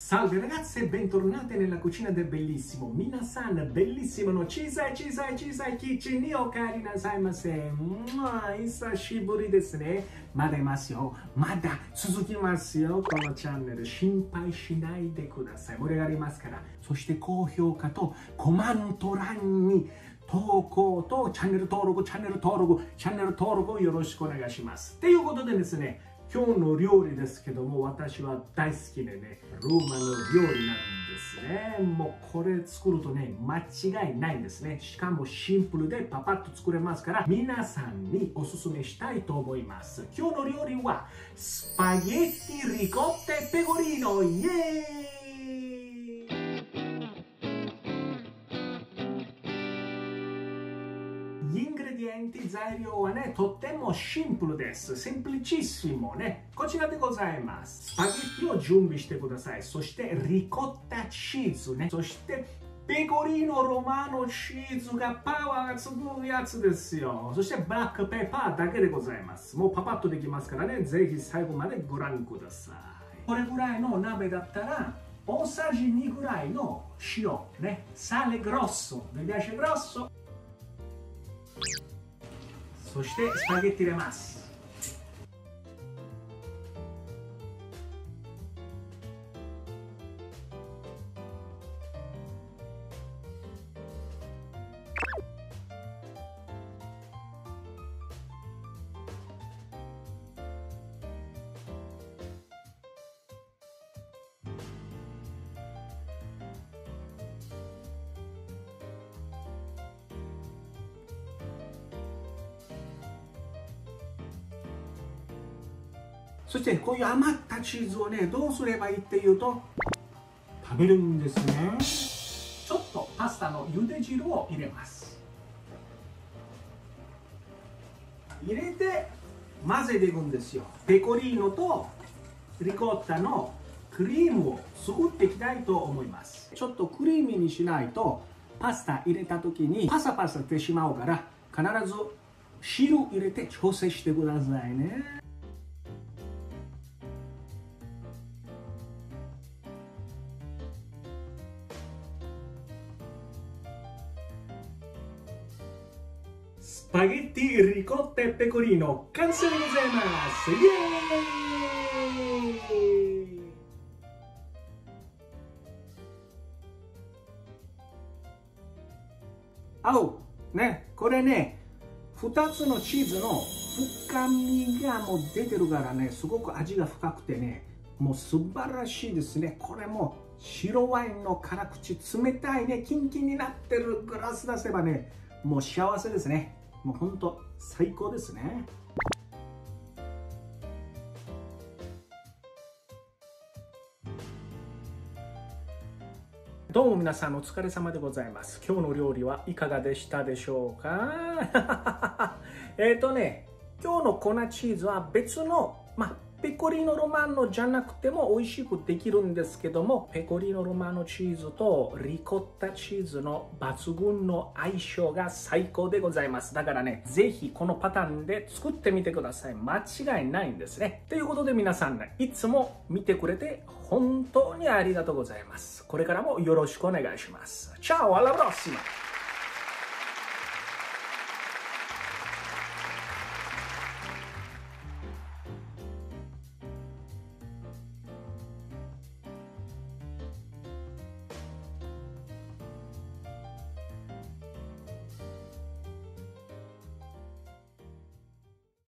Salve ragazze e bentornate nella cucina del bellissimo Minasan, bellissimo no Chisai Chisai Chisai Kitchen ni okari nasai mase Isashiburi desu ne Mada imasu yo Mada suzukimasu yo このチャンネル心配しないでください盛り上がりますからそして高評価とコマント欄に投稿とチャンネル登録、チャンネル登録、チャンネル登録よろしくお願いします。ということでですね、今日の料理ですけども、私は大好きでね、ローマの料理なんですね。もうこれ作るとね、間違いないんですね。しかもシンプルでパパッと作れますから、皆さんにおすすめしたいと思います。今日の料理は、スパゲッティリコッテペゴリーノイエーイingredienti 材料はね、とってもシンプルです。 semplicissimo ね。こちらでございます。スパゲッティを準備してください。そしてリコッタチーズね。そしてペコリーノロマーノチーズがパワーがつくやつですよ。そしてブラックペッパーだけでございます。もうパパッとできますからね、ぜひ最後までご覧ください。これぐらいの鍋だったら、大さじ2ぐらいの塩、ね、サレグロッソ、みピアシェグロッソ。そしてスパゲッティ入れます。そしてこういう余ったチーズをねどうすればいいっていうと食べるんですね。ちょっとパスタの茹で汁を入れます。入れて混ぜていくんですよ。ペコリーノとリコッタのクリームを作っていきたいと思います。ちょっとクリーミーにしないとパスタ入れた時にパサパサしてしまうから必ず汁入れて調整してくださいね。スパゲッティリコッテペコリーノ完成でございますイエーイ合うねこれね2つのチーズの深みがもう出てるからねすごく味が深くてねもう素晴らしいですねこれも白ワインの辛口冷たいねキンキンになってるグラス出せばねもう幸せですねもうほんと最高ですね。どうも皆さんお疲れ様でございます。今日の料理はいかがでしたでしょうか？えっとね今日の粉チーズは別のまあペコリーノロマンノじゃなくても美味しくできるんですけども、ペコリーノロマンノチーズとリコッタチーズの抜群の相性が最高でございます。だからね、ぜひこのパターンで作ってみてください。間違いないんですね。ということで皆さんね、いつも見てくれて本当にありがとうございます。これからもよろしくお願いします。チャオアラプロッシマ